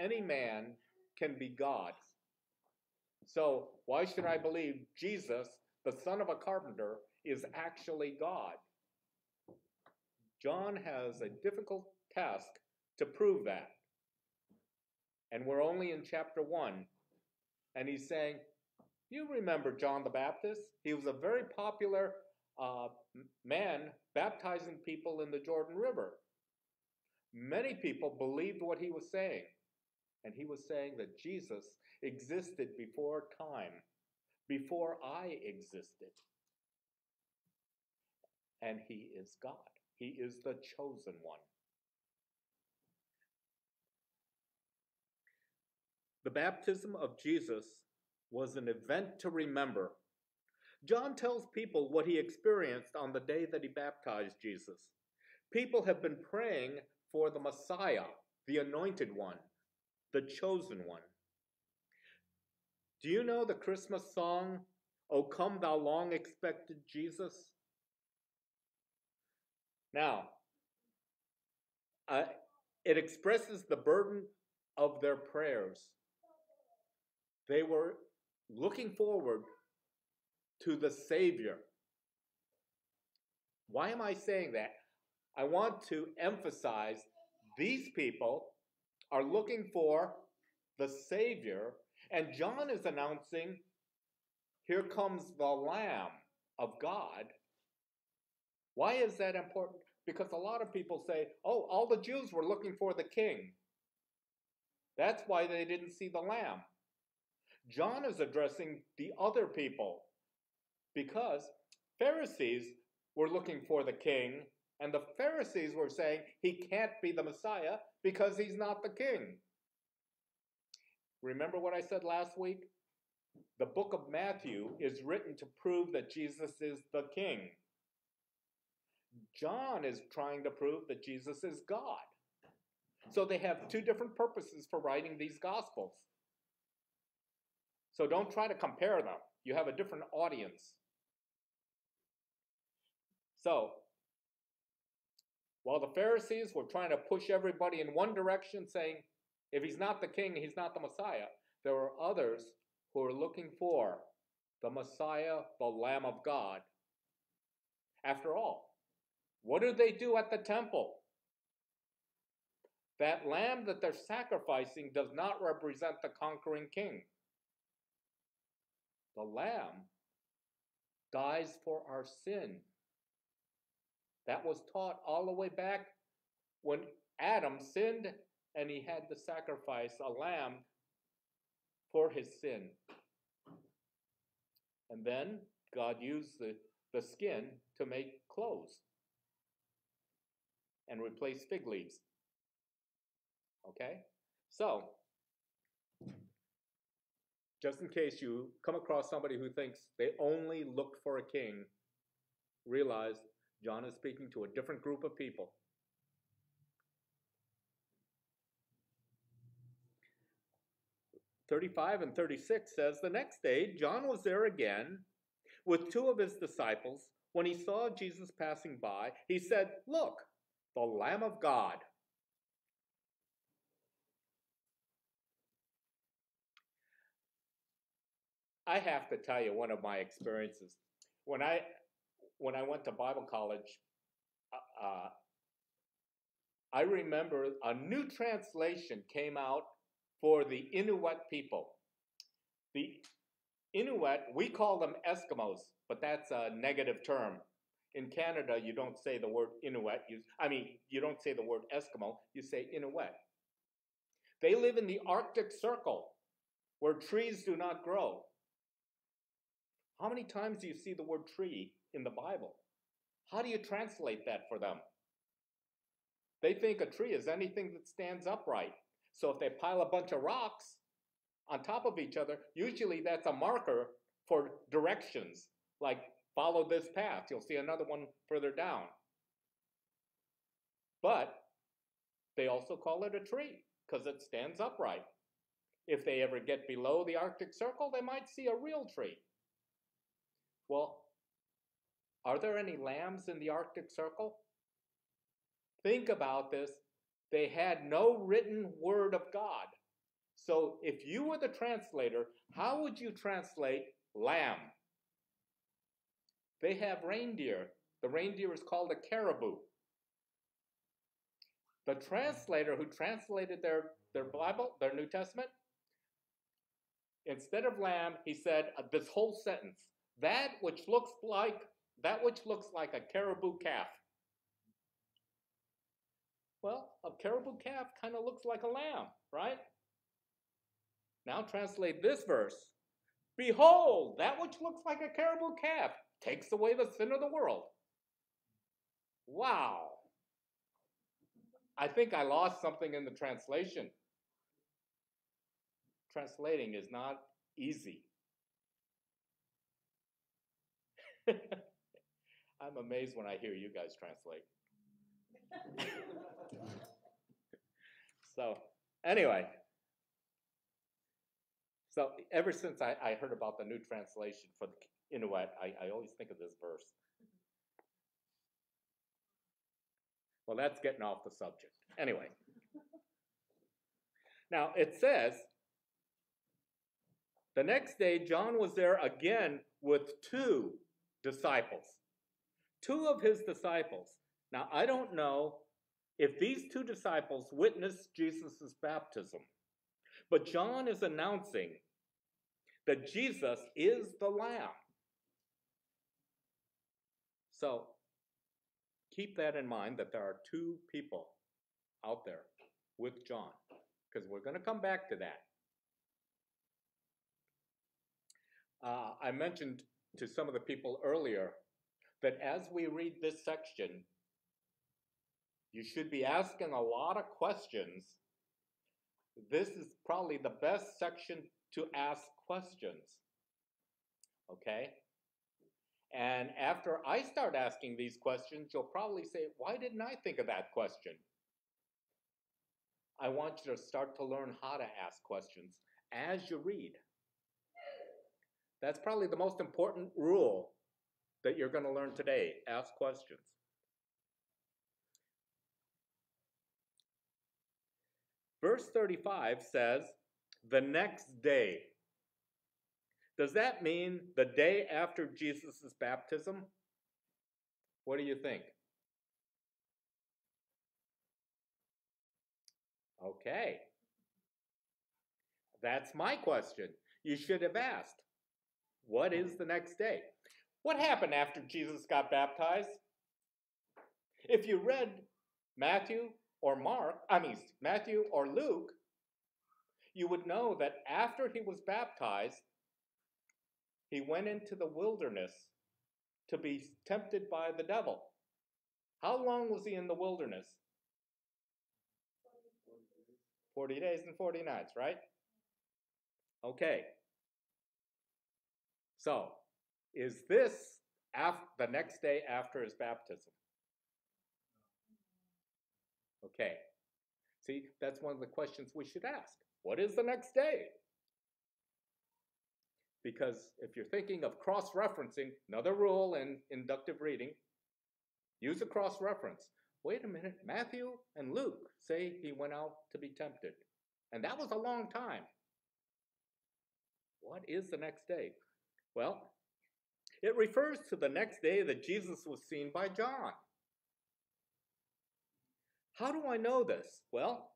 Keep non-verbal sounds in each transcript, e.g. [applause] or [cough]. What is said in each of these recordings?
any man can be God. So, why should I believe Jesus, the son of a carpenter, is actually God? John has a difficult task to prove that. And we're only in chapter 1. And he's saying, You remember John the Baptist? He was a very popular uh, man baptizing people in the Jordan River. Many people believed what he was saying. And he was saying that Jesus existed before time, before I existed. And he is God, he is the chosen one. The baptism of Jesus was an event to remember. John tells people what he experienced on the day that he baptized Jesus. People have been praying for the Messiah, the anointed one, the chosen one. Do you know the Christmas song, O come thou long expected Jesus? Now, uh, it expresses the burden of their prayers. They were looking forward to the Savior. Why am I saying that? I want to emphasize these people are looking for the Savior, and John is announcing, Here comes the Lamb of God. Why is that important? Because a lot of people say, Oh, all the Jews were looking for the king. That's why they didn't see the Lamb. John is addressing the other people because Pharisees were looking for the king, and the Pharisees were saying he can't be the Messiah because he's not the king. Remember what I said last week? The book of Matthew is written to prove that Jesus is the king. John is trying to prove that Jesus is God. So they have two different purposes for writing these gospels. So don't try to compare them. You have a different audience. So, while the Pharisees were trying to push everybody in one direction, saying, if he's not the king, he's not the Messiah, there were others who were looking for the Messiah, the Lamb of God. After all, what do they do at the temple? That lamb that they're sacrificing does not represent the conquering king. The lamb dies for our sin. That was taught all the way back when Adam sinned and he had to sacrifice a lamb for his sin. And then God used the, the skin to make clothes and replace fig leaves. Okay? So, just in case you come across somebody who thinks they only look for a king, realize John is speaking to a different group of people. Thirty-five and thirty-six says the next day John was there again with two of his disciples. When he saw Jesus passing by, he said, "Look, the Lamb of God." I have to tell you one of my experiences. When I when I went to Bible college, uh, uh, I remember a new translation came out for the Inuit people. The Inuit, we call them Eskimos, but that's a negative term. In Canada, you don't say the word Inuit. You, I mean, you don't say the word Eskimo, you say Inuit. They live in the Arctic Circle where trees do not grow. How many times do you see the word tree in the Bible? How do you translate that for them? They think a tree is anything that stands upright. So if they pile a bunch of rocks on top of each other, usually that's a marker for directions, like follow this path. You'll see another one further down. But they also call it a tree because it stands upright. If they ever get below the Arctic Circle, they might see a real tree. Well, are there any lambs in the Arctic Circle? Think about this. They had no written word of God. So if you were the translator, how would you translate lamb? They have reindeer. The reindeer is called a caribou. The translator who translated their, their Bible, their New Testament, instead of lamb, he said uh, this whole sentence, that which looks like that which looks like a caribou calf. Well, a caribou calf kind of looks like a lamb, right? Now translate this verse. Behold, that which looks like a caribou calf takes away the sin of the world. Wow. I think I lost something in the translation. Translating is not easy. [laughs] I'm amazed when I hear you guys translate. so, anyway, so ever since I, I, heard about the new translation for the Inuit, I, I always think of this verse. Well, that's getting off the subject. Anyway. Now, it says, the next day, John was there again with two disciples. Two of his disciples. Now, I don't know if these two disciples witnessed Jesus' baptism, but John is announcing that Jesus is the Lamb. So, keep that in mind that there are two people out there with John, because we're going to come back to that. Uh, I mentioned to some of the people earlier that as we read this section, you should be asking a lot of questions. This is probably the best section to ask questions. Okay? And after I start asking these questions, you'll probably say, Why didn't I think of that question? I want you to start to learn how to ask questions as you read. That's probably the most important rule that you're going to learn today. Ask questions. Verse 35 says, the next day. Does that mean the day after Jesus' baptism? What do you think? Okay. That's my question. You should have asked. What is the next day? What happened after Jesus got baptized? If you read Matthew or Mark, I mean, Matthew or Luke, you would know that after he was baptized, he went into the wilderness to be tempted by the devil. How long was he in the wilderness? 40 days and 40 nights, right? Okay. So, is this af- the next day after his baptism? Okay. See, that's one of the questions we should ask. What is the next day? Because if you're thinking of cross referencing, another rule in inductive reading, use a cross reference. Wait a minute, Matthew and Luke say he went out to be tempted. And that was a long time. What is the next day? Well, it refers to the next day that Jesus was seen by John. How do I know this? Well,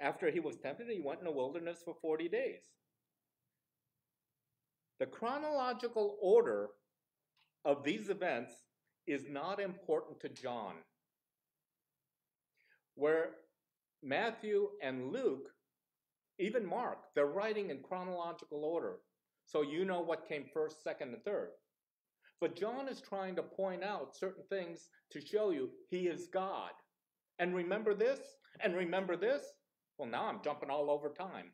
after he was tempted, he went in the wilderness for 40 days. The chronological order of these events is not important to John. Where Matthew and Luke, even Mark, they're writing in chronological order. So you know what came first, second, and third. But John is trying to point out certain things to show you he is God. And remember this? And remember this? Well, now I'm jumping all over time.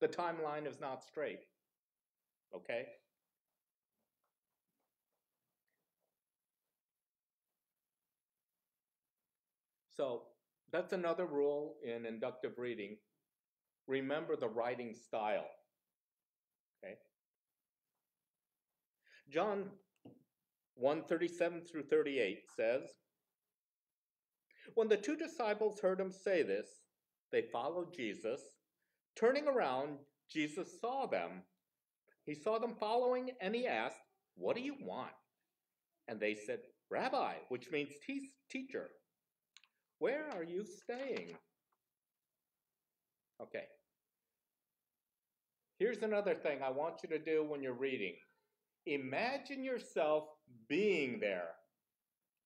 The timeline is not straight. Okay? So that's another rule in inductive reading. Remember the writing style. Okay? John 137 through 38 says, When the two disciples heard him say this, they followed Jesus, Turning around, Jesus saw them. He saw them following and he asked, What do you want? And they said, Rabbi, which means te- teacher, where are you staying? Okay. Here's another thing I want you to do when you're reading imagine yourself being there.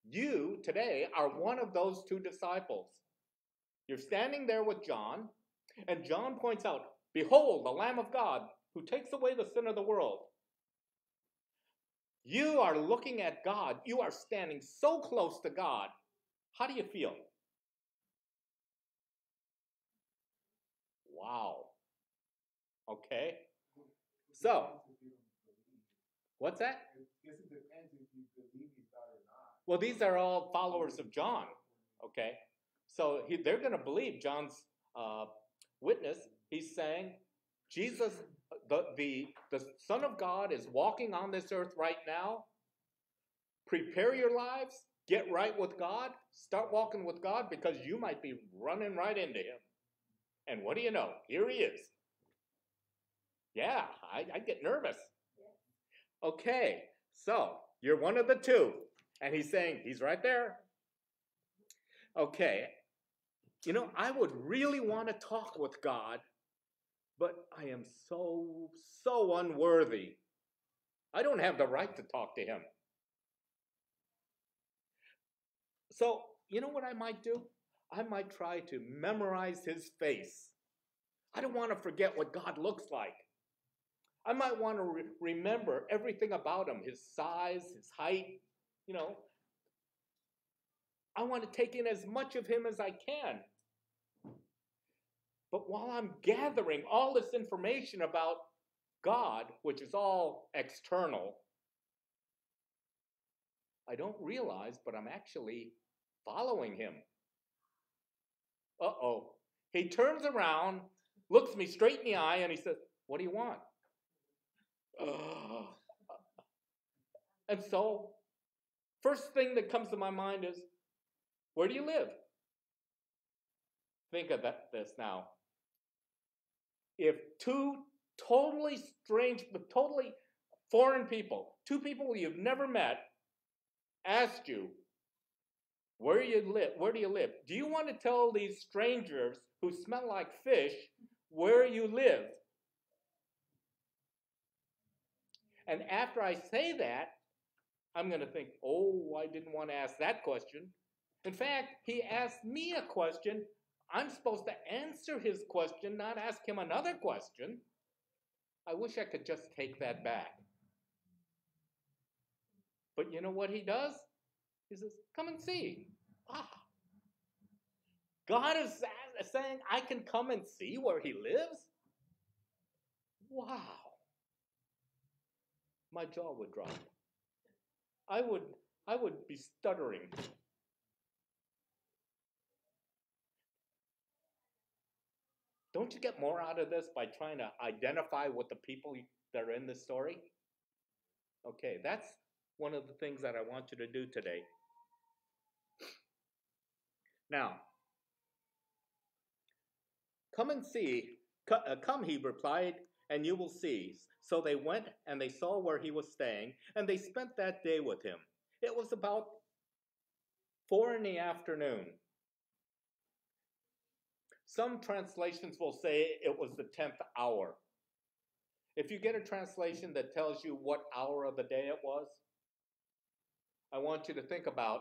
You today are one of those two disciples. You're standing there with John, and John points out, Behold, the Lamb of God who takes away the sin of the world. You are looking at God. You are standing so close to God. How do you feel? Wow. Okay. So, what's that? Well, these are all followers of John. Okay. So he, they're going to believe John's uh, witness. He's saying Jesus, the, the, the Son of God, is walking on this earth right now. Prepare your lives. Get right with God. Start walking with God because you might be running right into Him. And what do you know? Here He is. Yeah, I, I get nervous. Okay, so you're one of the two. And He's saying, He's right there. Okay, you know, I would really want to talk with God, but I am so, so unworthy. I don't have the right to talk to Him. So, you know what I might do? I might try to memorize His face. I don't want to forget what God looks like. I might want to re- remember everything about him his size, his height, you know. I want to take in as much of him as I can. But while I'm gathering all this information about God, which is all external, I don't realize, but I'm actually following him. Uh oh. He turns around, looks me straight in the eye, and he says, What do you want? And so, first thing that comes to my mind is, Where do you live? Think of that, this now. If two totally strange, but totally foreign people, two people you've never met, asked you, where you live, where do you live? Do you want to tell these strangers who smell like fish where you live? And after I say that, I'm going to think, oh, I didn't want to ask that question. In fact, he asked me a question. I'm supposed to answer his question, not ask him another question. I wish I could just take that back. But you know what he does? He says, Come and see. Ah. God is saying, I can come and see where he lives? Wow. My jaw would drop. I would, I would be stuttering. Don't you get more out of this by trying to identify with the people that are in this story? Okay, that's one of the things that I want you to do today. Now, come and see. Uh, come, he replied, and you will see. So they went and they saw where he was staying, and they spent that day with him. It was about four in the afternoon. Some translations will say it was the 10th hour. If you get a translation that tells you what hour of the day it was, I want you to think about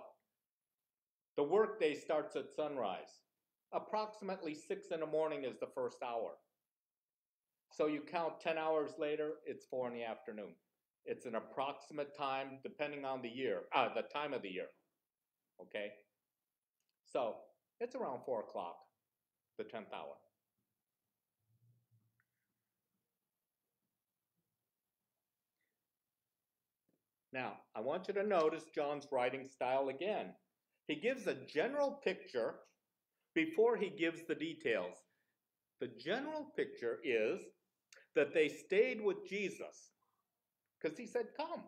the workday starts at sunrise. Approximately 6 in the morning is the first hour. So you count 10 hours later, it's 4 in the afternoon. It's an approximate time depending on the year, uh, the time of the year. Okay? So it's around 4 o'clock, the 10th hour. Now, I want you to notice John's writing style again. He gives a general picture before he gives the details. The general picture is that they stayed with Jesus because he said, Come,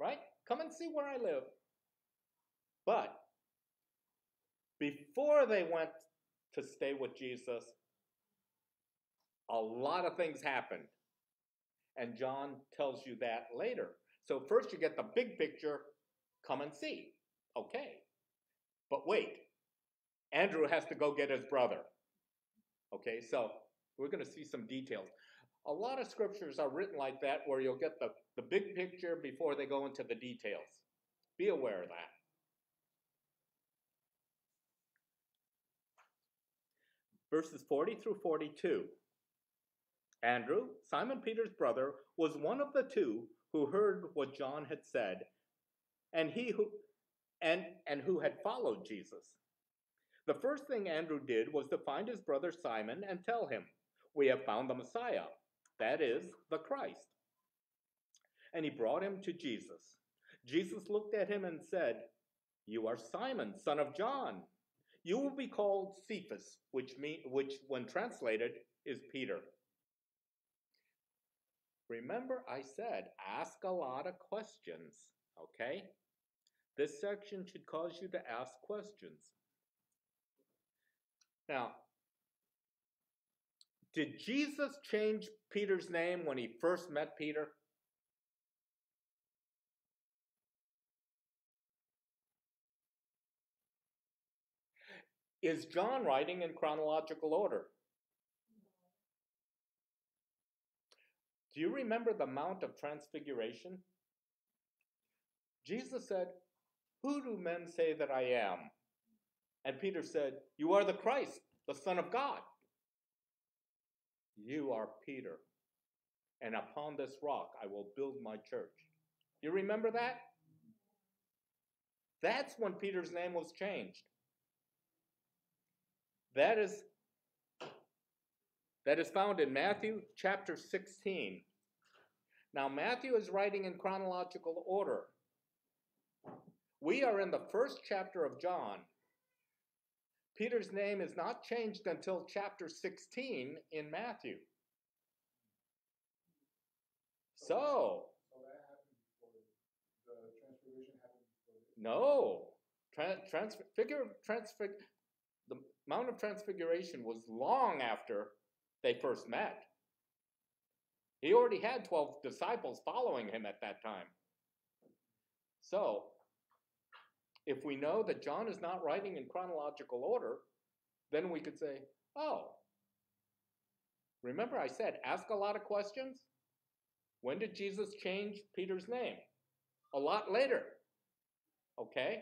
right? Come and see where I live. But before they went to stay with Jesus, a lot of things happened. And John tells you that later. So first you get the big picture, come and see. Okay. But wait, Andrew has to go get his brother. Okay, so we're going to see some details. A lot of scriptures are written like that where you'll get the, the big picture before they go into the details. Be aware of that. Verses 40 through 42. Andrew, Simon Peter's brother, was one of the two who heard what John had said, and he who and and who had followed Jesus. The first thing Andrew did was to find his brother Simon and tell him, "We have found the Messiah, that is, the Christ." And he brought him to Jesus. Jesus looked at him and said, "You are Simon, son of John. You will be called Cephas, which mean, which when translated is Peter." Remember, I said ask a lot of questions, okay? This section should cause you to ask questions. Now, did Jesus change Peter's name when he first met Peter? Is John writing in chronological order? Do you remember the Mount of Transfiguration? Jesus said, Who do men say that I am? And Peter said, You are the Christ, the Son of God. You are Peter, and upon this rock I will build my church. You remember that? That's when Peter's name was changed. That is that is found in Matthew chapter 16. Now, Matthew is writing in chronological order. We are in the first chapter of John. Peter's name is not changed until chapter 16 in Matthew. So, no. Transfigure, transfig, the Mount of Transfiguration was long after they first met. He already had 12 disciples following him at that time. So, if we know that John is not writing in chronological order, then we could say, oh, remember I said ask a lot of questions? When did Jesus change Peter's name? A lot later. Okay?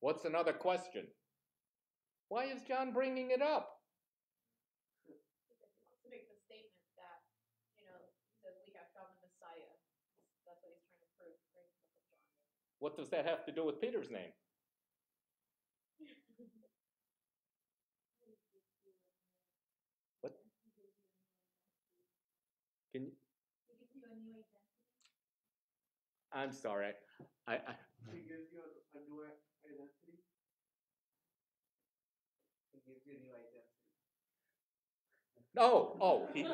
What's another question? Why is John bringing it up? What does that have to do with Peter's name? What? Can you? I'm sorry. I, I He gives you a, new identity. He gives you a new identity. Oh, oh, he,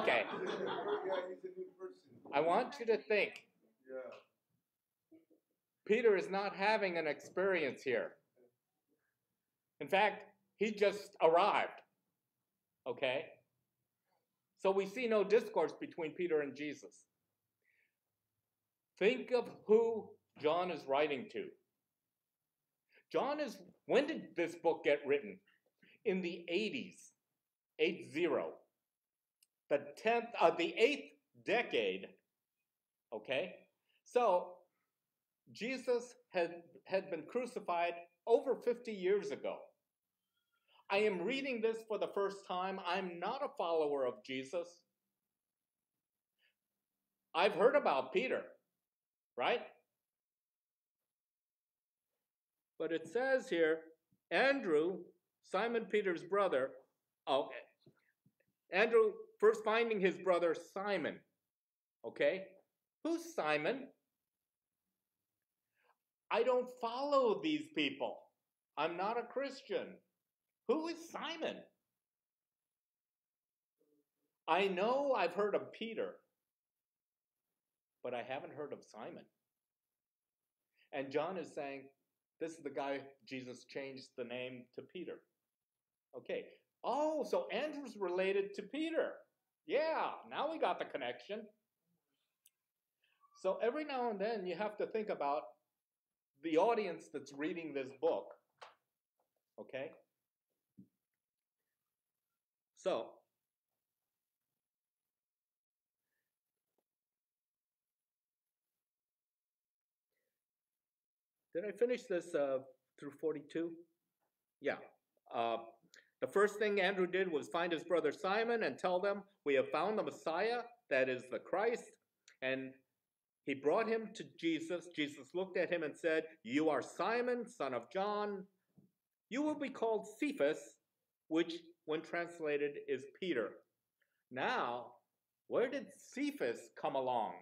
okay. He's a new, yeah, he's a new person. I want you to think. Yeah. Peter is not having an experience here. In fact, he just arrived. Okay? So we see no discourse between Peter and Jesus. Think of who John is writing to. John is, when did this book get written? In the 80s, 80. The 10th, uh, the 8th decade. Okay? So Jesus had, had been crucified over 50 years ago. I am reading this for the first time. I'm not a follower of Jesus. I've heard about Peter, right? But it says here Andrew, Simon Peter's brother, oh, Andrew first finding his brother Simon. Okay? Who's Simon? I don't follow these people. I'm not a Christian. Who is Simon? I know I've heard of Peter, but I haven't heard of Simon. And John is saying, this is the guy Jesus changed the name to Peter. Okay. Oh, so Andrew's related to Peter. Yeah, now we got the connection. So every now and then you have to think about the audience that's reading this book. Okay? So, did I finish this uh, through 42? Yeah. Uh, the first thing Andrew did was find his brother Simon and tell them, We have found the Messiah, that is the Christ. And he brought him to Jesus. Jesus looked at him and said, You are Simon, son of John. You will be called Cephas, which, when translated, is Peter. Now, where did Cephas come along?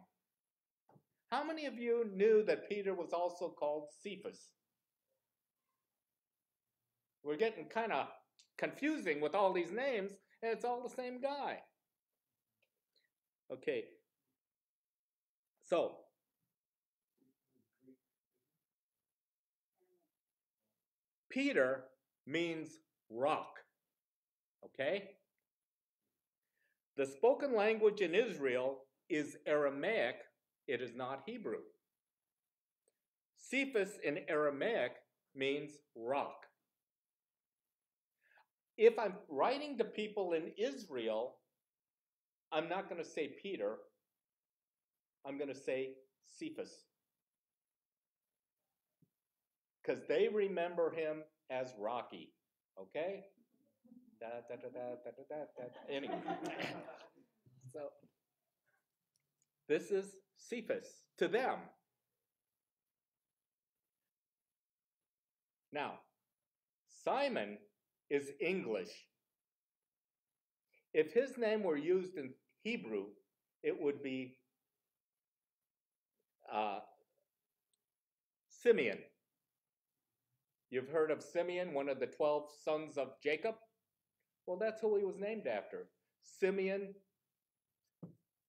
How many of you knew that Peter was also called Cephas? We're getting kind of confusing with all these names, and it's all the same guy. Okay. So, Peter means rock. Okay? The spoken language in Israel is Aramaic, it is not Hebrew. Cephas in Aramaic means rock. If I'm writing to people in Israel, I'm not going to say Peter, I'm going to say Cephas. Because they remember him as Rocky. Okay? Da, da, da. Anyway. [coughs] so, this is Cephas to them. Now, Simon is English. If his name were used in Hebrew, it would be uh, Simeon. You've heard of Simeon, one of the 12 sons of Jacob? Well, that's who he was named after. Simeon,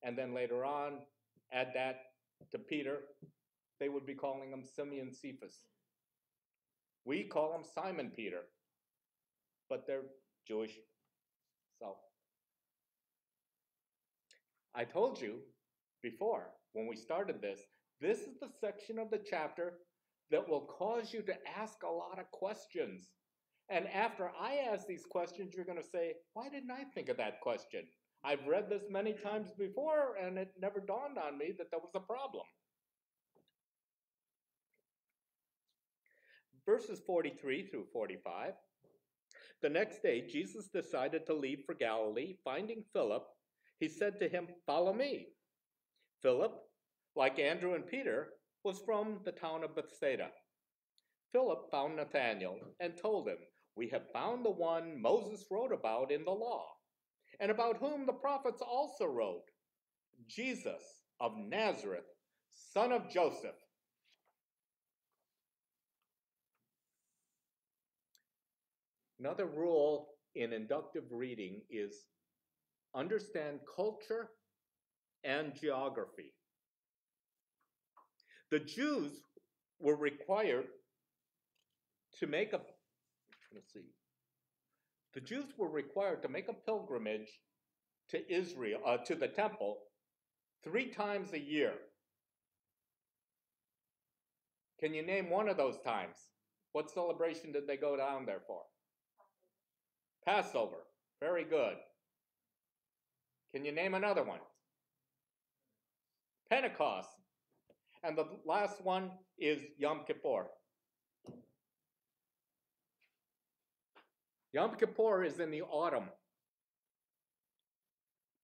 and then later on, add that to Peter, they would be calling him Simeon Cephas. We call him Simon Peter, but they're Jewish. So, I told you before when we started this, this is the section of the chapter that will cause you to ask a lot of questions. And after I ask these questions, you're going to say, Why didn't I think of that question? I've read this many times before, and it never dawned on me that there was a problem. Verses 43 through 45. The next day, Jesus decided to leave for Galilee. Finding Philip, he said to him, Follow me. Philip, like Andrew and Peter, was from the town of Bethsaida. Philip found Nathanael and told him, We have found the one Moses wrote about in the law, and about whom the prophets also wrote, Jesus of Nazareth, son of Joseph. Another rule in inductive reading is understand culture and geography. The Jews were required to make a let's see. The Jews were required to make a pilgrimage to Israel, uh, to the temple, three times a year. Can you name one of those times? What celebration did they go down there for? Passover. Very good. Can you name another one? Pentecost. And the last one is Yom Kippur. Yom Kippur is in the autumn.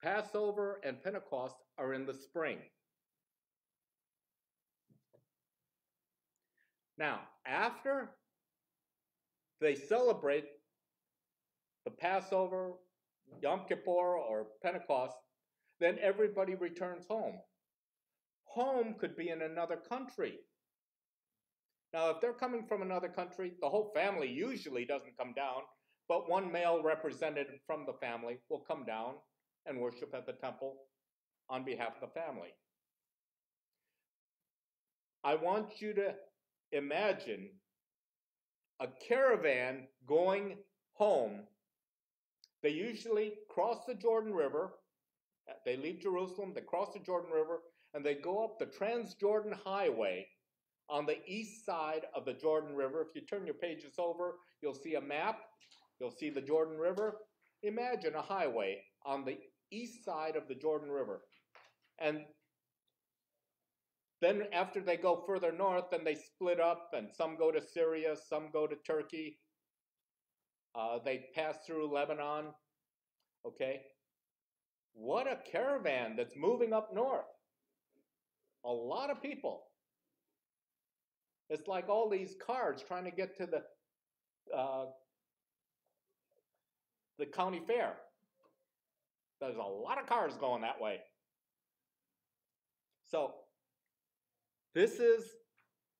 Passover and Pentecost are in the spring. Now, after they celebrate the Passover, Yom Kippur, or Pentecost, then everybody returns home. Home could be in another country. Now, if they're coming from another country, the whole family usually doesn't come down, but one male representative from the family will come down and worship at the temple on behalf of the family. I want you to imagine a caravan going home They usually cross the Jordan River. They leave Jerusalem, they cross the Jordan River, and they go up the Transjordan Highway on the east side of the Jordan River. If you turn your pages over, you'll see a map. You'll see the Jordan River. Imagine a highway on the east side of the Jordan River. And then after they go further north, then they split up, and some go to Syria, some go to Turkey. Uh, they pass through Lebanon. Okay? What a caravan that's moving up north. A lot of people. It's like all these cars trying to get to the uh, the county fair. There's a lot of cars going that way. So, this is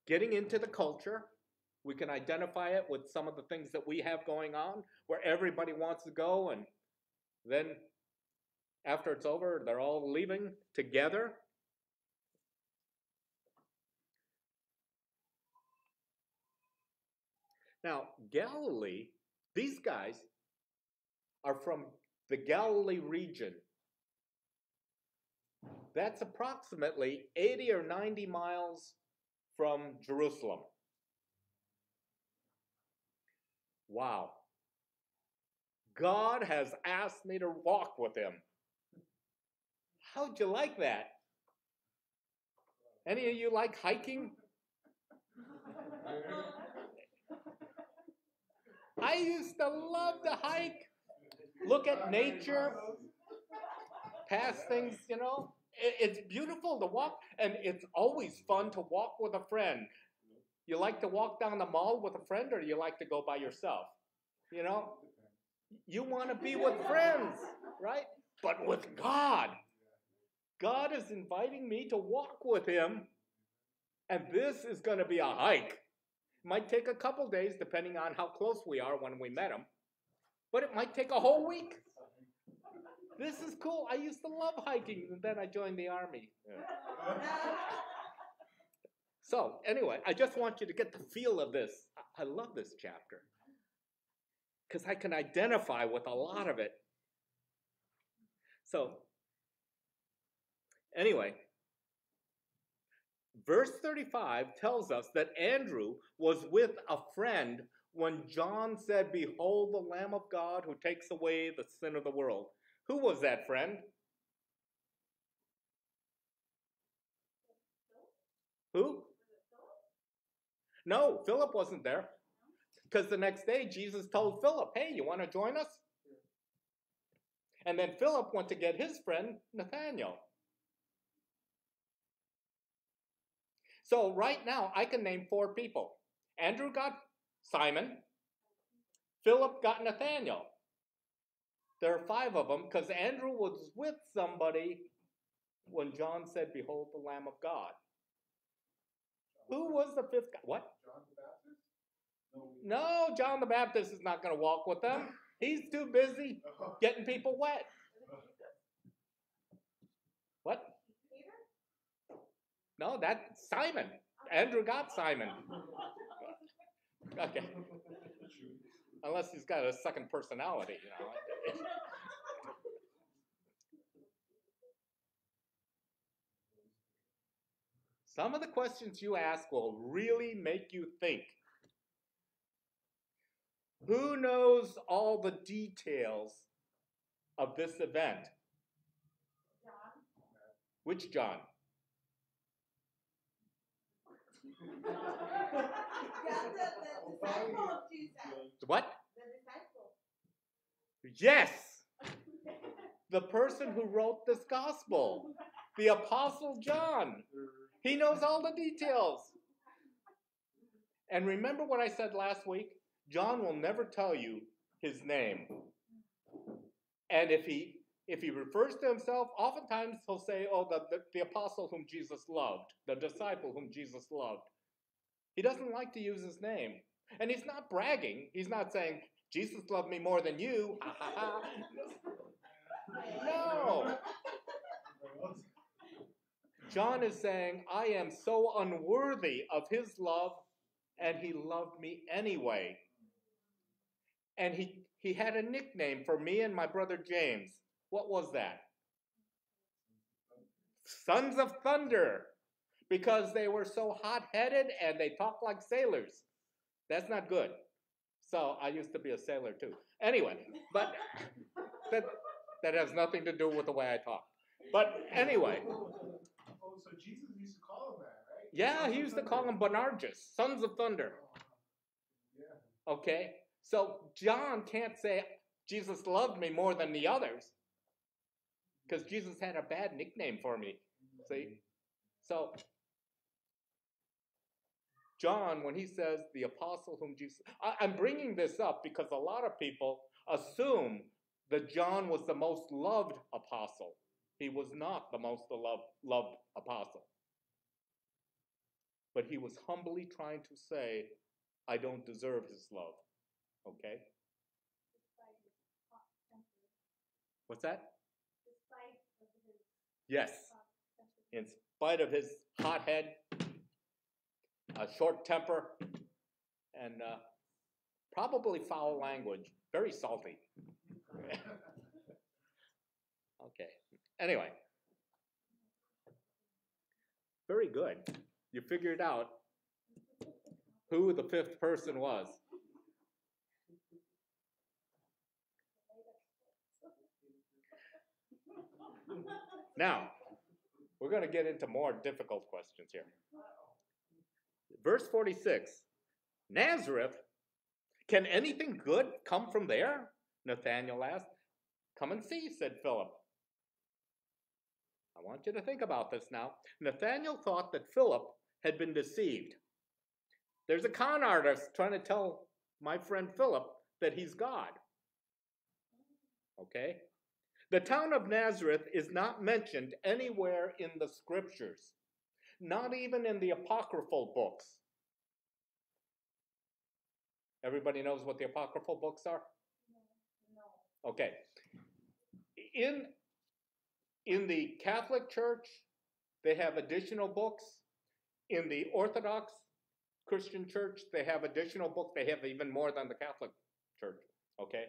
getting into the culture. We can identify it with some of the things that we have going on where everybody wants to go, and then after it's over, they're all leaving together. Now, Galilee, these guys are from the Galilee region. That's approximately 80 or 90 miles from Jerusalem. Wow. God has asked me to walk with him. How'd you like that? Any of you like hiking? I used to love to hike, look at nature, pass things, you know. It's beautiful to walk, and it's always fun to walk with a friend. You like to walk down the mall with a friend, or you like to go by yourself? You know, you want to be with friends, right? But with God, God is inviting me to walk with Him, and this is going to be a hike. Might take a couple days, depending on how close we are when we met Him, but it might take a whole week. This is cool. I used to love hiking, and then I joined the army. So, anyway, I just want you to get the feel of this. I- I love this chapter because I can identify with a lot of it. So, anyway, verse 35 tells us that Andrew was with a friend when John said, Behold the Lamb of God who takes away the sin of the world. Who was that friend? Who? No, Philip wasn't there. Because the next day, Jesus told Philip, Hey, you want to join us? And then Philip went to get his friend, Nathaniel. So, right now, I can name four people Andrew got Simon, Philip got Nathaniel. There are five of them because Andrew was with somebody when John said, Behold the Lamb of God. Who was the fifth guy? What? John the Baptist? No. No, John the Baptist is not going to walk with them. He's too busy [laughs] getting people wet. [laughs] What? No, that Simon. Andrew got Simon. Okay. Unless he's got a second personality, you know. Some of the questions you ask will really make you think. Who knows all the details of this event? John. Which John? Yeah, the, the disciple of Jesus. What? Yes! The person who wrote this gospel, the Apostle John. He knows all the details. And remember what I said last week? John will never tell you his name. And if he if he refers to himself, oftentimes he'll say, Oh, the, the, the apostle whom Jesus loved, the disciple whom Jesus loved. He doesn't like to use his name. And he's not bragging. He's not saying, Jesus loved me more than you. No. John is saying, I am so unworthy of his love, and he loved me anyway. And he, he had a nickname for me and my brother James. What was that? Sons of Thunder. Because they were so hot headed and they talked like sailors. That's not good. So I used to be a sailor too. Anyway, but that, that has nothing to do with the way I talk. But anyway, Oh, so Jesus used to call him that, right? yeah, he used to call them Boanerges, sons of thunder. Okay? So John can't say Jesus loved me more than the others because Jesus had a bad nickname for me. See? So John, when he says the apostle whom Jesus, I, I'm bringing this up because a lot of people assume that John was the most loved apostle. He was not the most loved, loved apostle. But he was humbly trying to say, I don't deserve his love. Okay? What's that? Yes. In spite of his hot head, a short temper, and uh, probably foul language, very salty. [laughs] Okay. Anyway. Very good. You figured out who the fifth person was. [laughs] Now, we're going to get into more difficult questions here. Verse 46 Nazareth, can anything good come from there? Nathanael asked. Come and see, said Philip. I want you to think about this now. Nathanael thought that Philip had been deceived. There's a con artist trying to tell my friend Philip that he's God. Okay? The town of Nazareth is not mentioned anywhere in the scriptures, not even in the apocryphal books. Everybody knows what the apocryphal books are? No. Okay. In in the Catholic Church, they have additional books. In the Orthodox Christian Church, they have additional books. They have even more than the Catholic Church. Okay.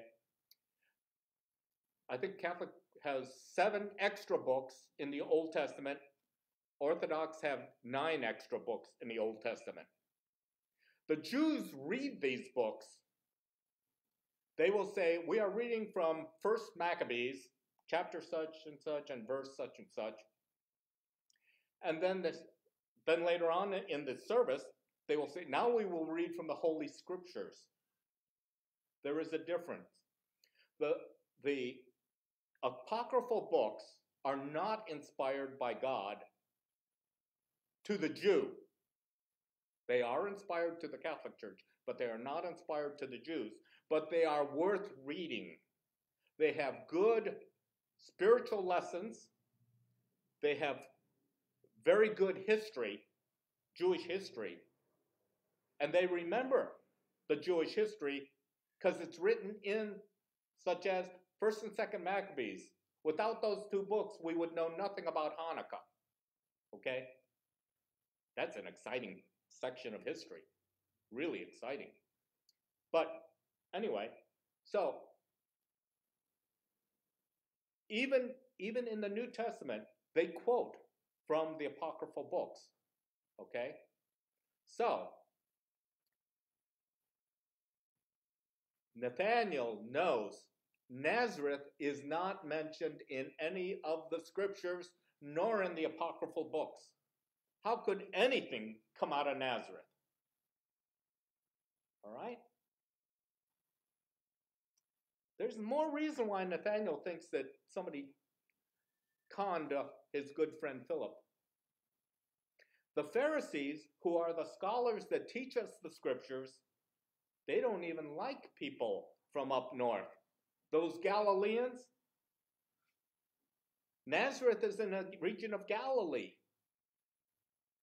I think Catholic has seven extra books in the Old Testament. Orthodox have nine extra books in the Old Testament. The Jews read these books. They will say, We are reading from First Maccabees, chapter such and such, and verse such and such. And then, this, then later on in the service, they will say, Now we will read from the Holy Scriptures. There is a difference. The, the apocryphal books are not inspired by God to the Jew. They are inspired to the Catholic Church, but they are not inspired to the Jews. But they are worth reading. They have good spiritual lessons. They have very good history, Jewish history. And they remember the Jewish history because it's written in such as First and Second Maccabees. Without those two books, we would know nothing about Hanukkah. Okay? That's an exciting section of history. Really exciting. But anyway, so even even in the New Testament, they quote from the apocryphal books. Okay? So Nathaniel knows Nazareth is not mentioned in any of the scriptures nor in the apocryphal books. How could anything come out of Nazareth? All right? There's more reason why Nathaniel thinks that somebody conned his good friend Philip. The Pharisees, who are the scholars that teach us the scriptures, they don't even like people from up north. Those Galileans, Nazareth is in a region of Galilee.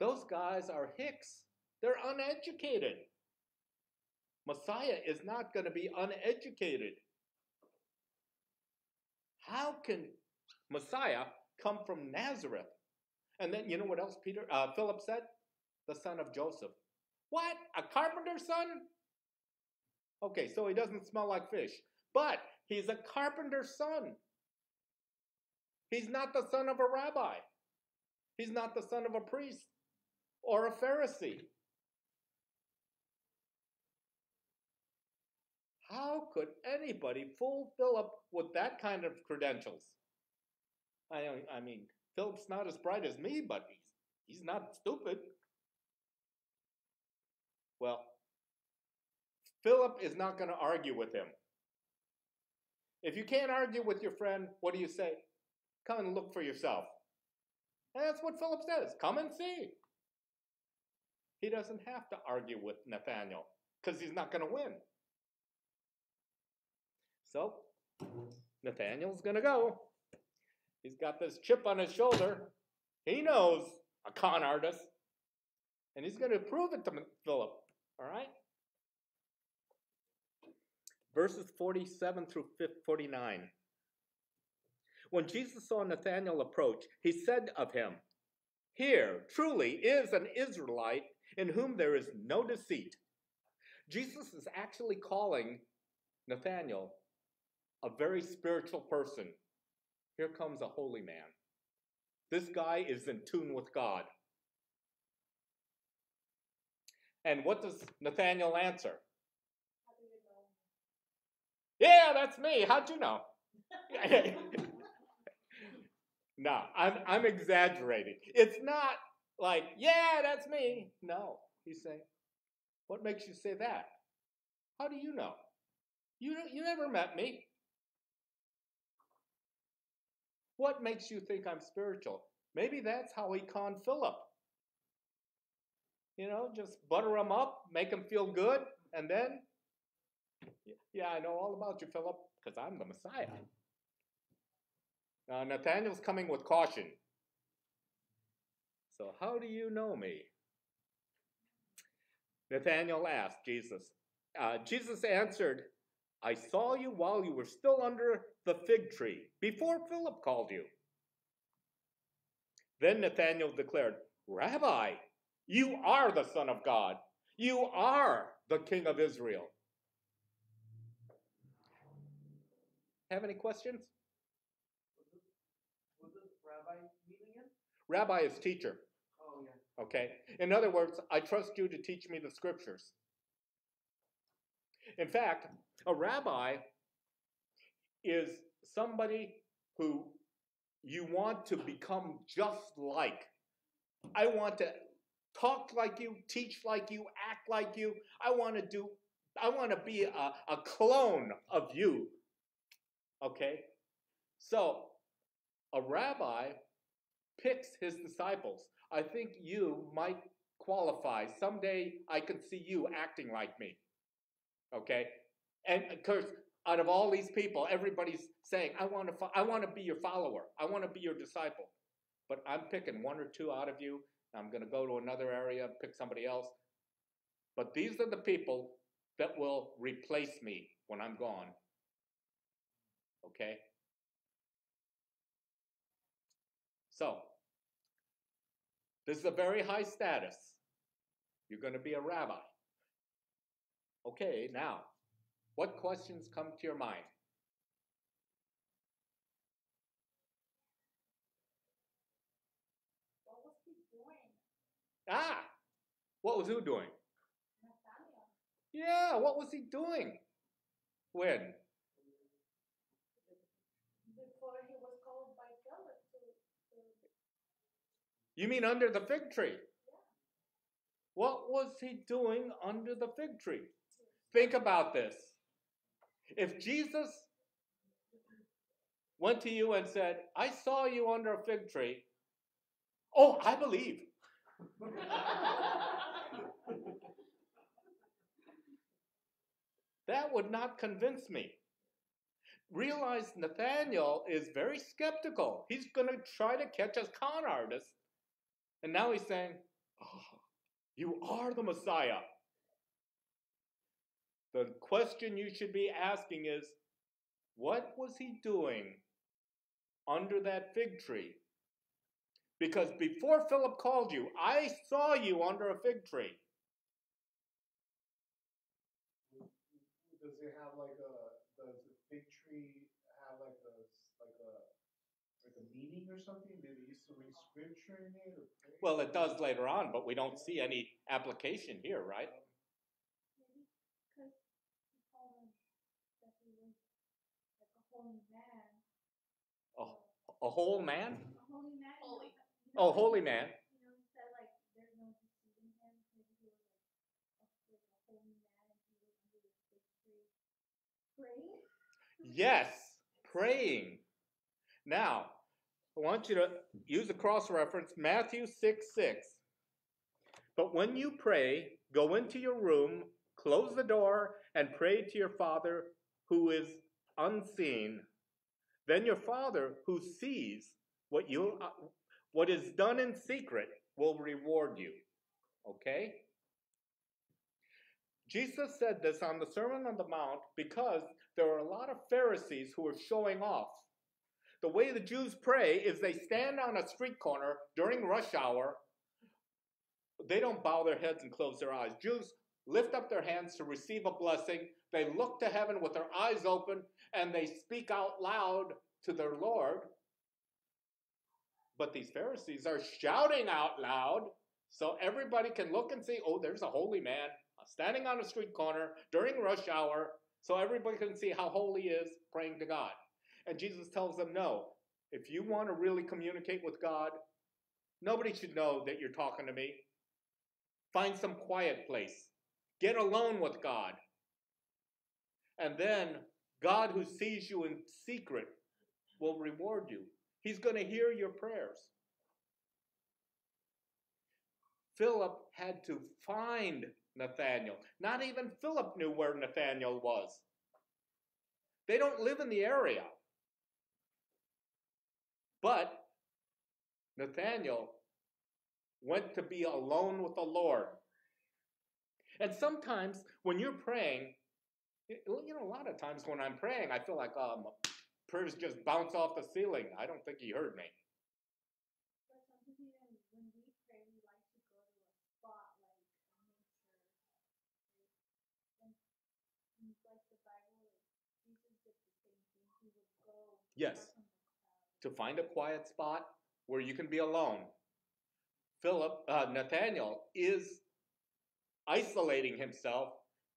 Those guys are hicks. They're uneducated. Messiah is not going to be uneducated. How can Messiah come from Nazareth? And then you know what else Peter uh, Philip said? The son of Joseph. What? A carpenter's son? Okay, so he doesn't smell like fish. But he's a carpenter's son. He's not the son of a rabbi. He's not the son of a priest or a Pharisee. How could anybody fool Philip with that kind of credentials? I, I mean, Philip's not as bright as me, but he's, he's not stupid. Well, Philip is not going to argue with him. If you can't argue with your friend, what do you say? Come and look for yourself. And that's what Philip says. Come and see. He doesn't have to argue with Nathaniel because he's not going to win. So, Nathaniel's going to go. He's got this chip on his shoulder. He knows a con artist. And he's going to prove it to Philip. All right? Verses 47 through 49. When Jesus saw Nathanael approach, he said of him, Here truly is an Israelite in whom there is no deceit. Jesus is actually calling Nathanael a very spiritual person. Here comes a holy man. This guy is in tune with God. And what does Nathaniel answer? How do you know? Yeah, that's me. How'd you know? [laughs] no, I'm, I'm exaggerating. It's not like, yeah, that's me. No, he's saying, what makes you say that? How do you know? You, you never met me. What makes you think I'm spiritual? Maybe that's how he conned Philip. You know, just butter him up, make him feel good, and then, yeah, I know all about you, Philip, because I'm the Messiah. Uh, Nathaniel's coming with caution. So, how do you know me? Nathaniel asked Jesus. Uh, Jesus answered, I saw you while you were still under the fig tree, before Philip called you. Then Nathanael declared, Rabbi, you are the Son of God. You are the King of Israel. Have any questions? Was this rabbi again? Rabbi is teacher. Oh, yeah. Okay? In other words, I trust you to teach me the scriptures. In fact, a rabbi is somebody who you want to become just like. I want to talk like you, teach like you, act like you. I want to do, I want to be a, a clone of you. Okay? So, a rabbi picks his disciples. I think you might qualify. Someday I can see you acting like me. Okay? And of course, out of all these people, everybody's saying, I want to, fo- I want to be your follower. I want to be your disciple. But I'm picking one or two out of you. I'm going to go to another area, pick somebody else. But these are the people that will replace me when I'm gone. Okay? So, this is a very high status. You're going to be a rabbi. Okay, now, what questions come to your mind? What was he doing? Ah, what was who doing? Nathaniel. Yeah, what was he doing? When? Before he was called by Philip to, to You mean under the fig tree? What was he doing under the fig tree? Think about this. If Jesus went to you and said, I saw you under a fig tree, oh, I believe. [laughs] that would not convince me. Realize Nathaniel is very skeptical. He's going to try to catch us con artists. And now he's saying, oh, You are the Messiah. The question you should be asking is, What was he doing under that fig tree? Because before Philip called you, I saw you under a fig tree. Does it have like a does the fig tree have like a like a like a meaning or something? Did they used to read scripture in it or? Well, it does later on, but we don't see any application here, right? Um, Maybe because he told him that he was like a holy man. Oh. A whole man? A holy man. Holy. you oh, know, Oh, holy man. You know, he said like there's no deceiving him. Maybe he was like a, like a holy man and he was under the fig tree praying. Yes, praying. Now, I want you to use a cross reference Matthew 6 6. But when you pray, go into your room, close the door, and pray to your Father who is unseen. Then your Father who sees what you what is done in secret will reward you. Okay? Jesus said this on the Sermon on the Mount because there are a lot of Pharisees who are showing off. The way the Jews pray is they stand on a street corner during rush hour. They don't bow their heads and close their eyes. Jews lift up their hands to receive a blessing. They look to heaven with their eyes open and they speak out loud to their Lord. But these Pharisees are shouting out loud so everybody can look and see, oh, there's a holy man standing on a street corner during rush hour so everybody can see how holy he is praying to God. And Jesus tells them, no, if you want to really communicate with God, nobody should know that you're talking to me. Find some quiet place, get alone with God. And then God, who sees you in secret, will reward you. He's going to hear your prayers. Philip had to find Nathanael. Not even Philip knew where Nathanael was. They don't live in the area. But Nathanael went to be alone with the Lord. And sometimes when you're praying, you know, a lot of times when I'm praying, I feel like um, prayers just bounce off the ceiling. I don't think he heard me. But sometimes even when we pray, like to go to a spot like nature. right? And, and like the Bible, Jesus did the same thing. He would go Yes. far from the crowd. To find a quiet spot where you can be alone. Philip, uh, Nathaniel is isolating himself,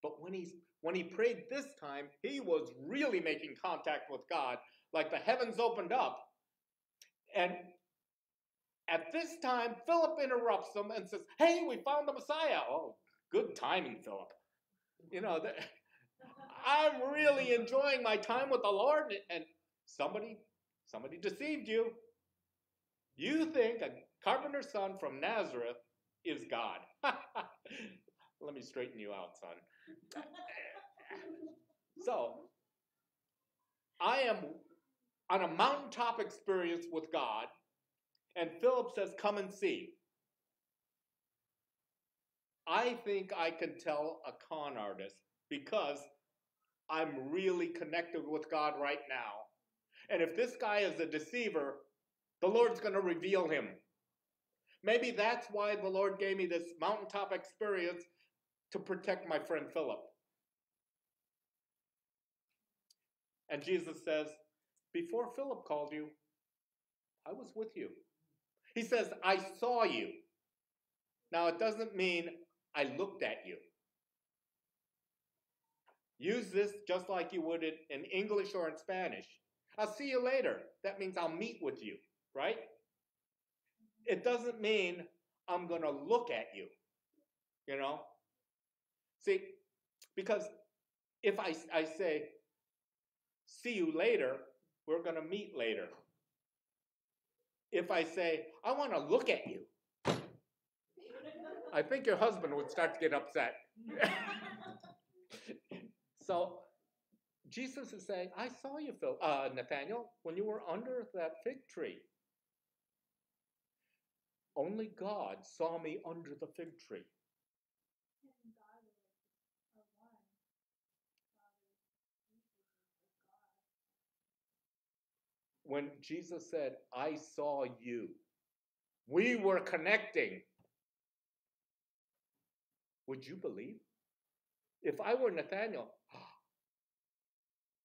but when he's when he prayed this time, he was really making contact with God, like the heavens opened up. And at this time, Philip interrupts him and says, "Hey, we found the Messiah." Oh, good timing, Philip. You know, the, [laughs] I'm really enjoying my time with the Lord, and somebody Somebody deceived you. You think a carpenter's son from Nazareth is God. [laughs] Let me straighten you out, son. [laughs] so, I am on a mountaintop experience with God, and Philip says, Come and see. I think I can tell a con artist because I'm really connected with God right now. And if this guy is a deceiver, the Lord's going to reveal him. Maybe that's why the Lord gave me this mountaintop experience to protect my friend Philip. And Jesus says, Before Philip called you, I was with you. He says, I saw you. Now, it doesn't mean I looked at you. Use this just like you would in, in English or in Spanish. I'll see you later. That means I'll meet with you, right? It doesn't mean I'm going to look at you, you know? See, because if I, I say, see you later, we're going to meet later. If I say, I want to look at you, I think your husband would start to get upset. [laughs] so Jesus is saying, I saw you, Phil, uh, Nathaniel, when you were under that fig tree. Only God saw me under the fig tree. When Jesus said, I saw you, we were connecting. Would you believe? If I were Nathaniel,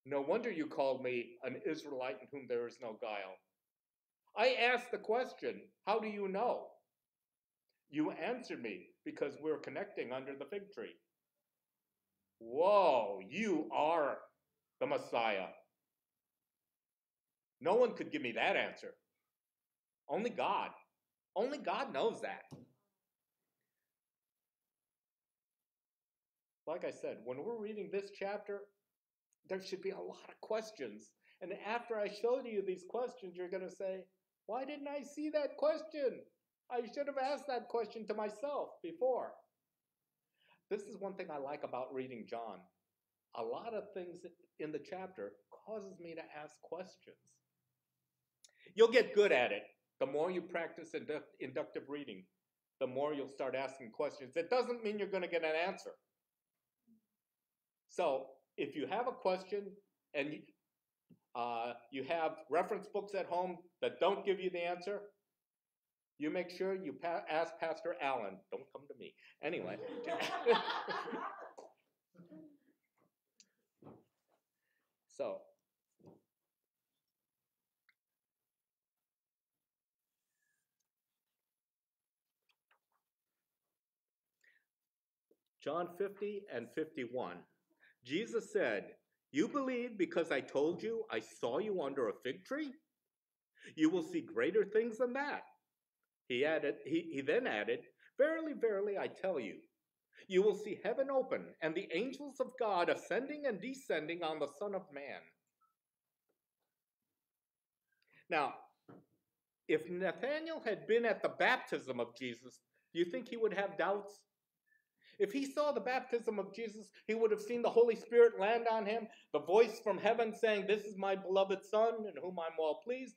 No wonder you called me an Israelite in whom there is no guile. I asked the question, How do you know? You answered me, Because we're connecting under the fig tree. Whoa, you are the Messiah. No one could give me that answer. Only God. Only God knows that. Like I said, when we're reading this chapter, there should be a lot of questions. And after I showed you these questions, you're going to say, Why didn't I see that question? I should have asked that question to myself before. This is one thing I like about reading John. A lot of things in the chapter causes me to ask questions. You'll get good at it. The more you practice indu- inductive reading, the more you'll start asking questions. It doesn't mean you're going to get an answer. So, if you have a question and uh, you have reference books at home that don't give you the answer, you make sure you pa- ask Pastor Allen. Don't come to me. Anyway. [laughs] so, John 50 and 51. Jesus said, You believe because I told you I saw you under a fig tree? You will see greater things than that. He added, he, he then added, Verily, verily, I tell you, you will see heaven open and the angels of God ascending and descending on the Son of Man. Now, if Nathanael had been at the baptism of Jesus, do you think he would have doubts? If he saw the baptism of Jesus, he would have seen the Holy Spirit land on him, the voice from heaven saying, This is my beloved Son in whom I'm well pleased.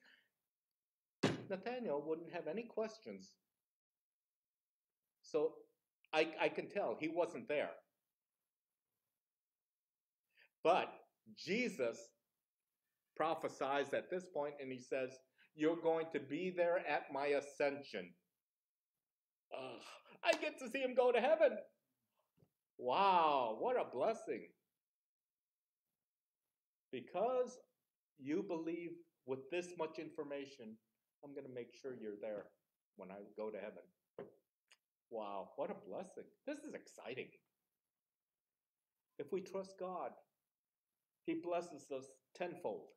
Nathanael wouldn't have any questions. So I, I can tell he wasn't there. But Jesus prophesies at this point and he says, You're going to be there at my ascension. Ugh, I get to see him go to heaven. Wow, what a blessing. Because you believe with this much information, I'm going to make sure you're there when I go to heaven. Wow, what a blessing. This is exciting. If we trust God, He blesses us tenfold.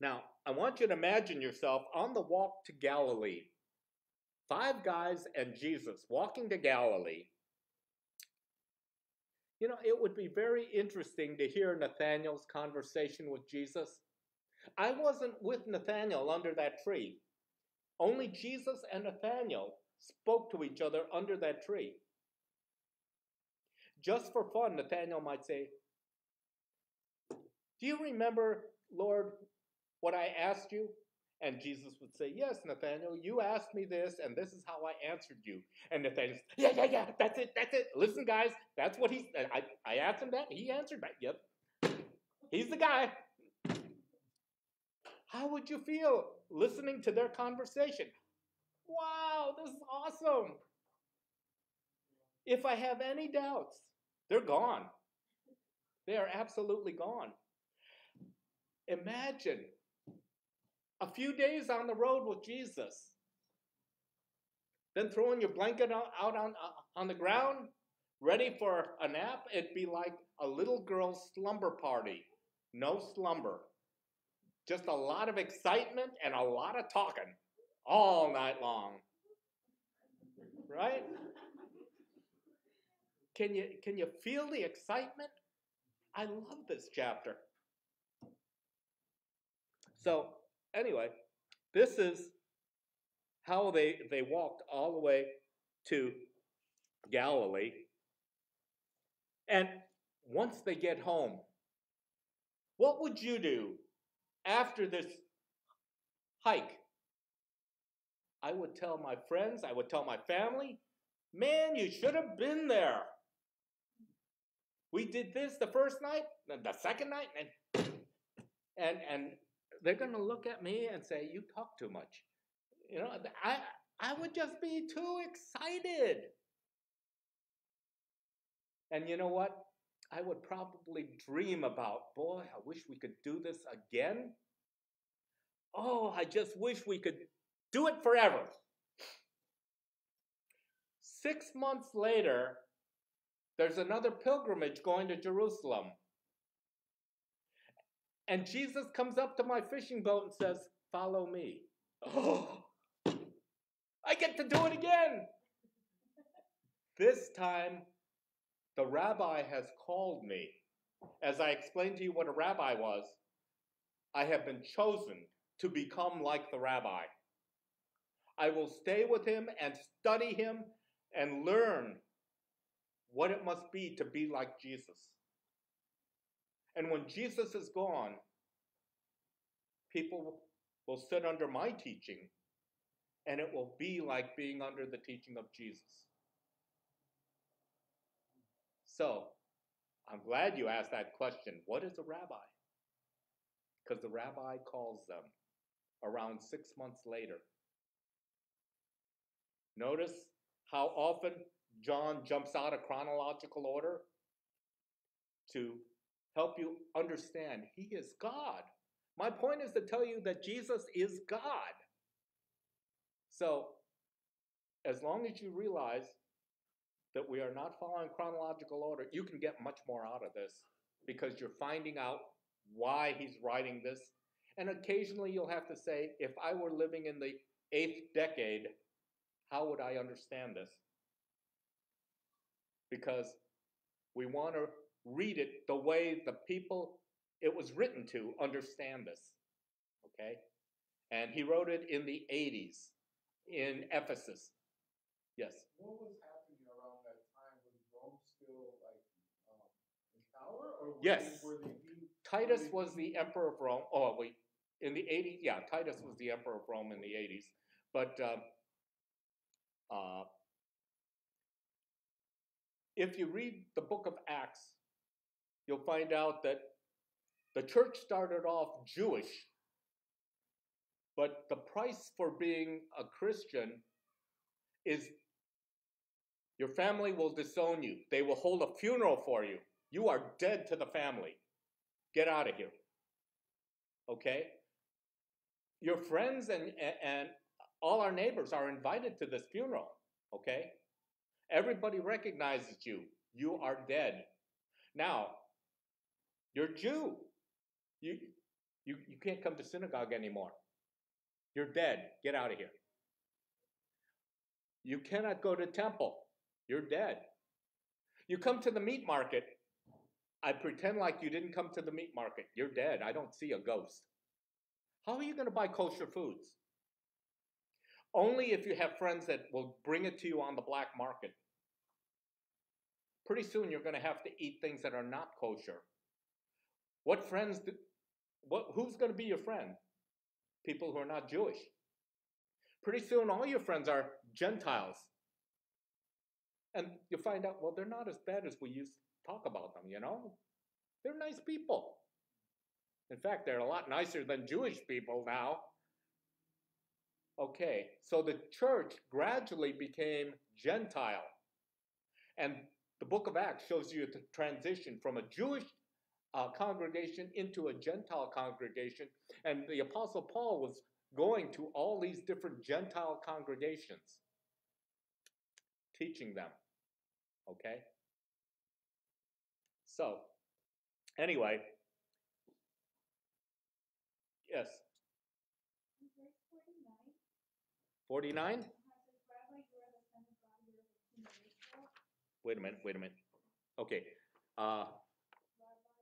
Now, I want you to imagine yourself on the walk to Galilee. Five guys and Jesus walking to Galilee. You know, it would be very interesting to hear Nathanael's conversation with Jesus. I wasn't with Nathanael under that tree. Only Jesus and Nathanael spoke to each other under that tree. Just for fun, Nathanael might say, Do you remember, Lord, what I asked you? And Jesus would say, Yes, Nathanael, you asked me this, and this is how I answered you. And Nathanael, Yeah, yeah, yeah, that's it, that's it. Listen, guys, that's what he I, I asked him that. He answered that. Yep. He's the guy. How would you feel listening to their conversation? Wow, this is awesome. If I have any doubts, they're gone. They are absolutely gone. Imagine a few days on the road with Jesus, then throwing your blanket out, on, uh, on the ground, ready for a nap, it'd be like a little girl's slumber party. No slumber. Just a lot of excitement and a lot of talking all night long. Right? Can you, can you feel the excitement? I love this chapter. So, anyway, this is how they, they walked all the way to Galilee. And once they get home, what would you do after this hike? I would tell my friends, I would tell my family, man, you should have been there. We did this the first night, the second night, and and and they're going to look at me and say, "You talk too much." You know, I I would just be too excited. And you know what? I would probably dream about, boy, I wish we could do this again. Oh, I just wish we could do it forever. Six months later, there's another pilgrimage going to Jerusalem. And Jesus comes up to my fishing boat and says, Follow me. Oh, [gasps] I get to do it again. This time, the rabbi has called me. As I explained to you what a rabbi was, I have been chosen to become like the rabbi. I will stay with him and study him and learn what it must be to be like Jesus. And when Jesus is gone, people will sit under my teaching, and it will be like being under the teaching of Jesus. So, I'm glad you asked that question. What is a rabbi? Because the rabbi calls them around six months later. Notice how often John jumps out of chronological order to help you understand he is God. My point is to tell you that Jesus is God. So, as long as you realize that we are not following chronological order, you can get much more out of this because you're finding out why he's writing this. And occasionally you'll have to say, if I were living in the eighth decade, how would I understand this? Because we want to read it the way the people it was written to understand this. Okay? And he wrote it in the 80s in Ephesus. Yes. What was happening around that time? Was Rome still like um, in power, or Yes. They, they Titus was the emperor of Rome. Oh, wait. In the 80s, yeah, Titus was the emperor of Rome in the 80s. But um, uh, if you read the book of Acts, you'll find out that the church started off Jewish, but the price for being a Christian is your family will disown you. They will hold a funeral for you. You are dead to the family. Get out of here. Okay? Your friends and, and all our neighbors are invited to this funeral. Okay? Everybody recognizes you. You are dead. Now, you're Jew. You, you, you can't come to synagogue anymore. You're dead. Get out of here. You cannot go to temple. You're dead. You come to the meat market. I pretend like you didn't come to the meat market. You're dead. I don't see a ghost. How are you going to buy kosher foods? Only if you have friends that will bring it to you on the black market. Pretty soon you're going to have to eat things that are not kosher. What friends do, what, who's going to be your friend? People who are not Jewish. Pretty soon all your friends are Gentiles. And you find out, well, they're not as bad as we used to talk about them, you know? They're nice people. In fact, they're a lot nicer than Jewish people now. Okay, so the church gradually became Gentile. And the book of Acts shows you the transition from a Jewish uh, congregation into a Gentile congregation. And the Apostle Paul was going to all these different Gentile congregations, teaching them. Okay? So, anyway, yes, forty-nine, 49? it says, Rabbi, you are the son of God, you are the king of Israel. Wait a minute, wait a minute. Okay, uh, Rabbi,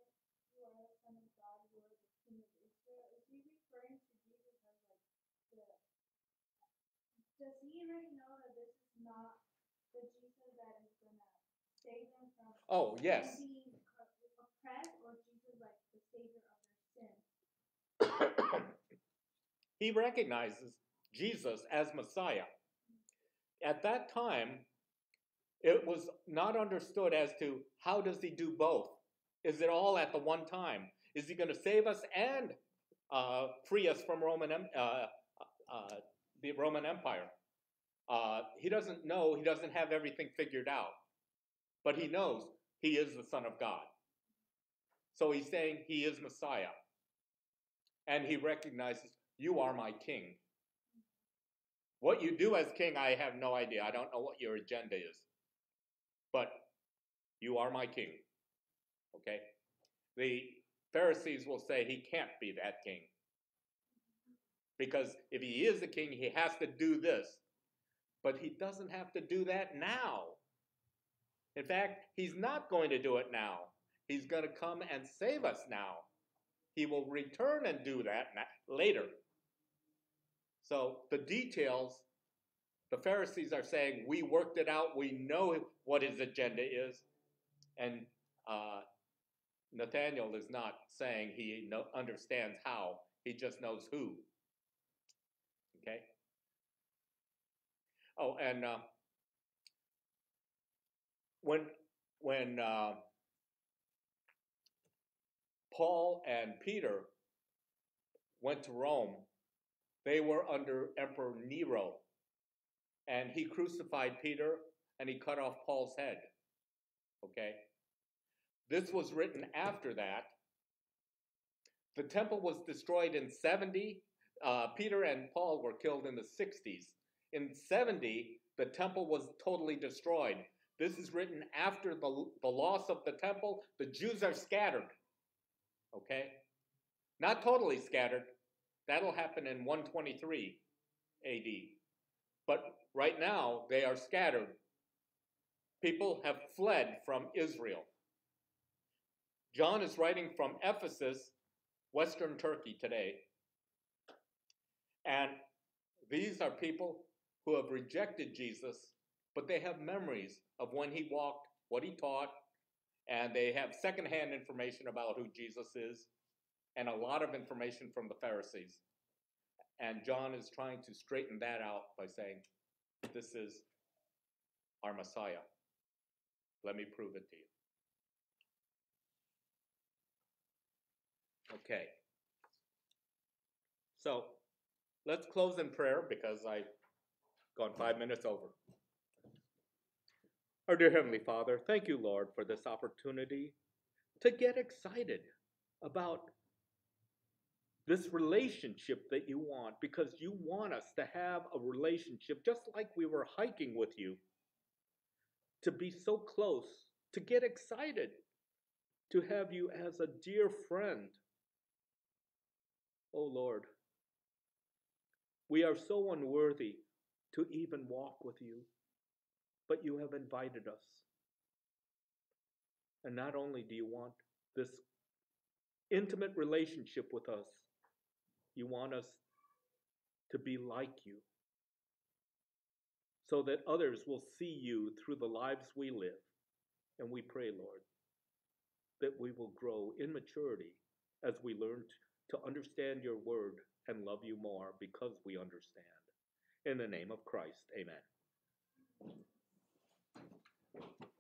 you are the son of God, you are the king of Israel. Is he referring to Jesus as like the, does he already know that this is not the Jesus that is gonna save them from oh, yes. them being co- oppressed, or Jesus like the savior of their yes. [coughs] he recognizes Jesus as Messiah. At that time, it was not understood as to how does he do both? Is it all at the one time? Is he going to save us and uh, free us from Roman uh, uh, the Roman Empire? Uh, he doesn't know. He doesn't have everything figured out, but he knows he is the Son of God. So he's saying he is Messiah. And he recognizes, You are my king. What you do as king, I have no idea. I don't know what your agenda is. But you are my king. Okay? The Pharisees will say he can't be that king. Because if he is the king, he has to do this. But he doesn't have to do that now. In fact, he's not going to do it now. He's going to come and save us now. He will return and do that later. So the details, the Pharisees are saying, we worked it out. We know what his agenda is. And uh, Nathaniel is not saying he no, understands how, he just knows who. Okay? Oh, and uh, when when uh, Paul and Peter went to Rome, they were under Emperor Nero, and he crucified Peter and he cut off Paul's head. Okay? This was written after that. The temple was destroyed in 70. Uh, Peter and Paul were killed in the 60s. In 70, the temple was totally destroyed. This is written after the, the loss of the temple. The Jews are scattered. Okay? Not totally scattered. That'll happen in 123 AD. But right now, they are scattered. People have fled from Israel. John is writing from Ephesus, Western Turkey today. And these are people who have rejected Jesus, but they have memories of when he walked, what he taught, and they have secondhand information about who Jesus is, and a lot of information from the Pharisees. And John is trying to straighten that out by saying, This is our Messiah. Let me prove it to you. Okay. So let's close in prayer because I've gone five minutes over. Our dear Heavenly Father, thank you, Lord, for this opportunity to get excited about this relationship that you want because you want us to have a relationship just like we were hiking with you, to be so close, to get excited, to have you as a dear friend. Oh Lord, we are so unworthy to even walk with you but you have invited us. And not only do you want this intimate relationship with us, you want us to be like you so that others will see you through the lives we live. And we pray, Lord, that we will grow in maturity as we learn to understand your word and love you more because we understand. In the name of Christ, amen. Thank you.